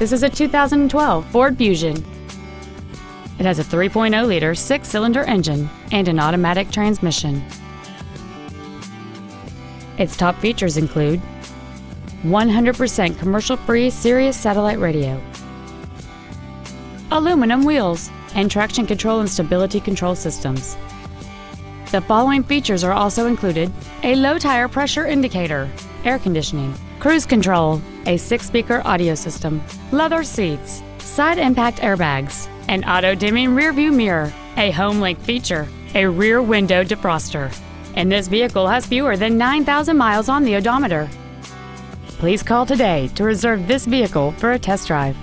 This is a 2012 Ford Fusion. It has a 3.0-liter six-cylinder engine and an automatic transmission. Its top features include 100% commercial-free Sirius satellite radio, aluminum wheels, and traction control and stability control systems. The following features are also included a low tire pressure indicator, air conditioning, cruise control, a six speaker audio system, leather seats, side impact airbags, an auto dimming rearview mirror, a HomeLink feature, a rear window defroster. And this vehicle has fewer than 9,000 miles on the odometer. Please call today to reserve this vehicle for a test drive.